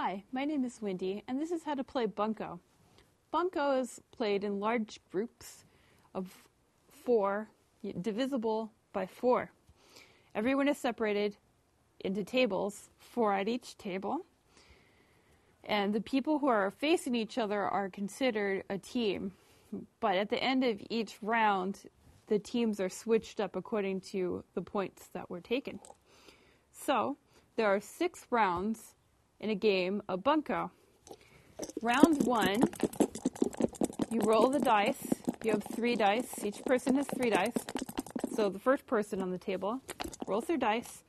Hi, my name is Wendy, and this is how to play Bunco. Bunco is played in large groups of four, divisible by four. Everyone is separated into tables, four at each table, and the people who are facing each other are considered a team. But at the end of each round, the teams are switched up according to the points that were taken. So, there are six rounds in a game of bunco. Round one, you roll the dice. You have three dice. Each person has three dice. So the first person on the table rolls their dice,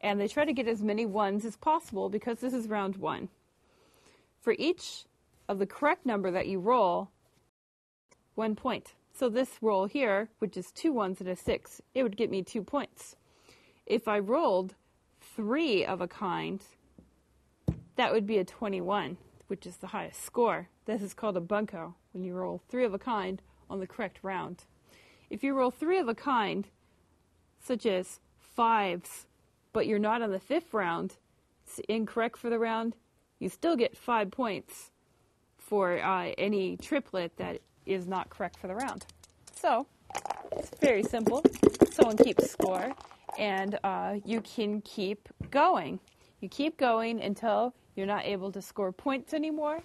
and they try to get as many ones as possible because this is round one. For each of the correct number that you roll, one point. So this roll here, which is two ones and a six, it would get me two points. If I rolled three of a kind, that would be a 21, which is the highest score. This is called a bunco when you roll three of a kind on the correct round. If you roll three of a kind, such as fives, but you're not on the fifth round, it's incorrect for the round, you still get five points for uh, any triplet that is not correct for the round. So, it's very simple. Someone keeps score, and uh, you can keep going. You keep going until you're not able to score points anymore,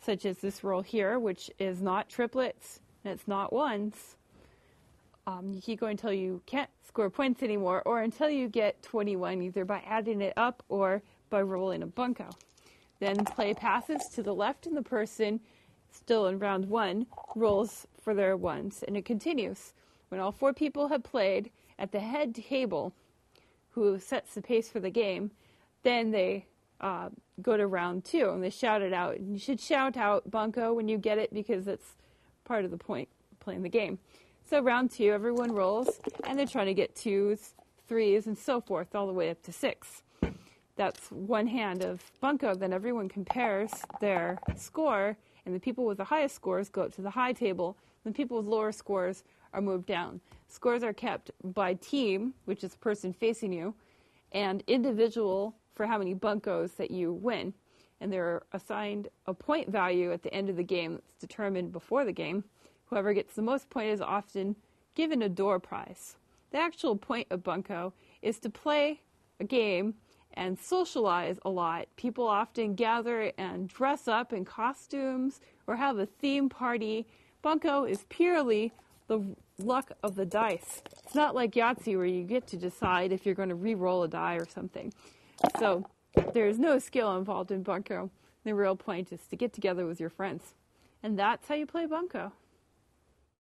such as this roll here, which is not triplets and it's not ones. Um, you keep going until you can't score points anymore, or until you get 21, either by adding it up or by rolling a bunco. Then play passes to the left, and the person still in round one rolls for their ones, and it continues. When all four people have played at the head table, who sets the pace for the game, then they uh, go to round two and they shout it out. And you should shout out bunco when you get it because it's part of the point playing the game. So round two, everyone rolls and they're trying to get twos, threes, and so forth, all the way up to six. That's one hand of bunco. Then everyone compares their score, and the people with the highest scores go up to the high table. The people with lower scores are moved down. Scores are kept by team, which is the person facing you, and individual for how many buncos that you win. And they're assigned a point value at the end of the game that's determined before the game. Whoever gets the most point is often given a door prize. The actual point of bunco is to play a game and socialize a lot. People often gather and dress up in costumes or have a theme party. Bunco is purely the luck of the dice. It's not like Yahtzee where you get to decide if you're going to re-roll a die or something. So there's no skill involved in bunco. The real point is to get together with your friends. And that's how you play bunco.